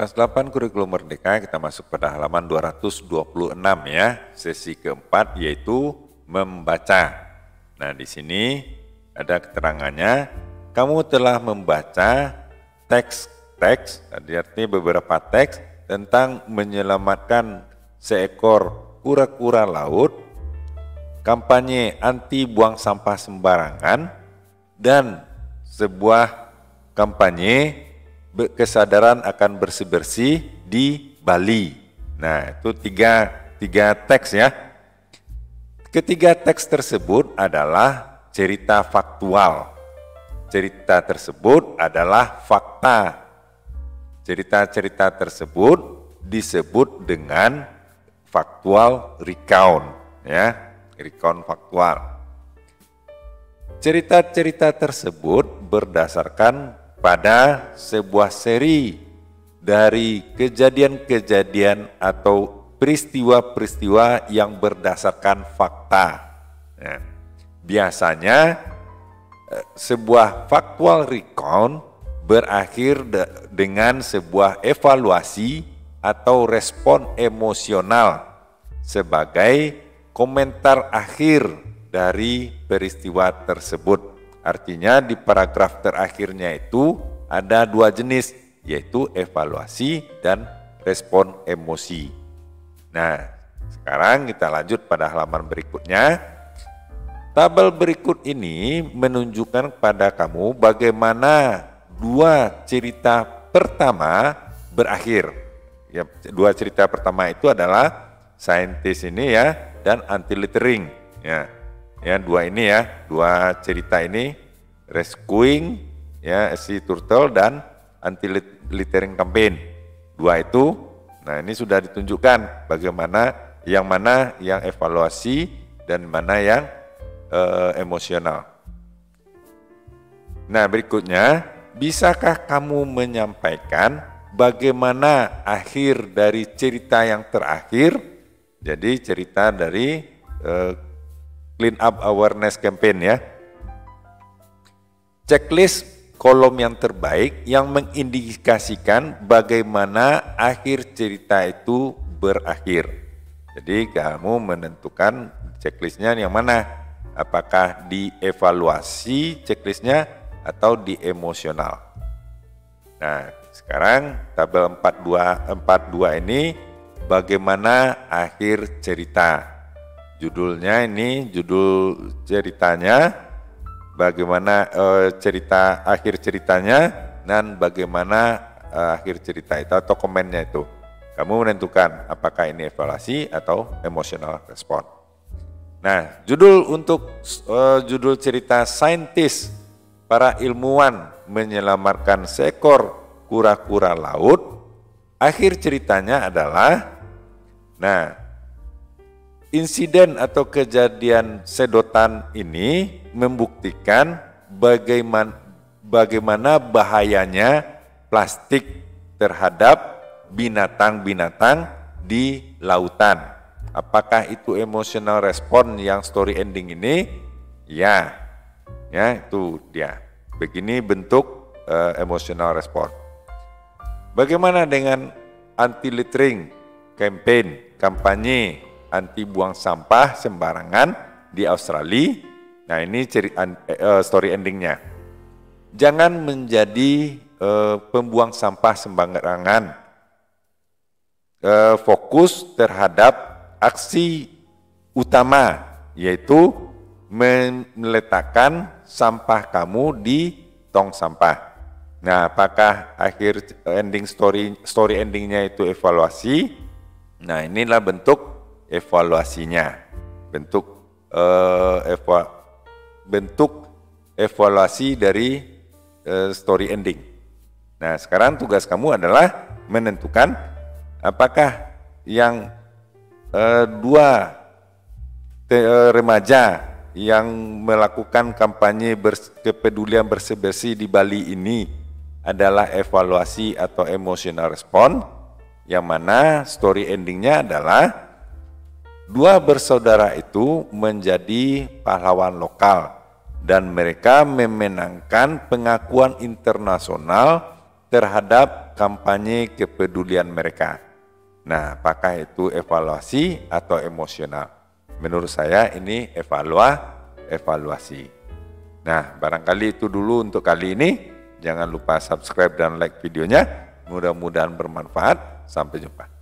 Kelas 8 Kurikulum Merdeka kita masuk pada halaman 226 ya, sesi keempat yaitu membaca. Nah, di sini ada keterangannya, kamu telah membaca teks-teks, artinya beberapa teks tentang menyelamatkan seekor kura-kura laut, kampanye anti buang sampah sembarangan, dan sebuah kampanye kesadaran akan bersih-bersih di Bali. Nah, itu tiga, tiga teks ya. Ketiga teks tersebut adalah cerita faktual. Cerita tersebut adalah fakta. Cerita-cerita tersebut disebut dengan faktual recount, ya, recount faktual. Cerita-cerita tersebut berdasarkan pada sebuah seri dari kejadian-kejadian atau peristiwa-peristiwa yang berdasarkan fakta. Ya. biasanya eh, sebuah faktual recount berakhir de dengan sebuah evaluasi atau respon emosional sebagai komentar akhir dari peristiwa tersebut. Artinya di paragraf terakhirnya itu ada dua jenis, yaitu evaluasi dan respon emosi. Nah, sekarang kita lanjut pada halaman berikutnya. Tabel berikut ini menunjukkan kepada kamu bagaimana dua cerita pertama berakhir. Ya, dua cerita pertama itu adalah saintis ini ya dan anti littering ya ya dua ini ya dua cerita ini rescuing ya si turtle dan anti littering campaign. Dua itu nah ini sudah ditunjukkan bagaimana yang mana yang evaluasi dan mana yang uh, emosional. Nah berikutnya bisakah kamu menyampaikan bagaimana akhir dari cerita yang terakhir? Jadi cerita dari uh, Clean Up Awareness Campaign ya. Checklist kolom yang terbaik yang mengindikasikan bagaimana akhir cerita itu berakhir. Jadi kamu menentukan checklistnya yang mana? Apakah di evaluasi checklistnya atau di emosional? Nah, sekarang tabel 42 42 ini bagaimana akhir cerita. Judulnya ini judul ceritanya bagaimana uh, cerita akhir ceritanya dan bagaimana uh, akhir cerita itu atau komennya itu. Kamu menentukan apakah ini evaluasi atau emotional respon. Nah, judul untuk uh, judul cerita saintis para ilmuwan menyelamatkan seekor kura-kura laut. Akhir ceritanya adalah nah Insiden atau kejadian sedotan ini membuktikan bagaimana, bagaimana bahayanya plastik terhadap binatang-binatang di lautan. Apakah itu emotional respon yang story ending ini? Ya, ya itu dia. Begini bentuk uh, emotional respon. Bagaimana dengan anti littering campaign, kampanye anti buang sampah sembarangan di Australia. Nah ini ciri, uh, story endingnya. Jangan menjadi uh, pembuang sampah sembarangan. Uh, fokus terhadap aksi utama yaitu meletakkan sampah kamu di tong sampah. Nah, apakah akhir ending story story endingnya itu evaluasi? Nah, inilah bentuk evaluasinya, bentuk uh, eva, bentuk evaluasi dari uh, story ending. Nah, sekarang tugas kamu adalah menentukan apakah yang uh, dua remaja yang melakukan kampanye bers, kepedulian bersih-bersih di Bali ini adalah evaluasi atau emotional respon, yang mana story endingnya adalah Dua bersaudara itu menjadi pahlawan lokal dan mereka memenangkan pengakuan internasional terhadap kampanye kepedulian mereka. Nah, apakah itu evaluasi atau emosional? Menurut saya ini evalua, evaluasi. Nah, barangkali itu dulu untuk kali ini. Jangan lupa subscribe dan like videonya. Mudah-mudahan bermanfaat. Sampai jumpa.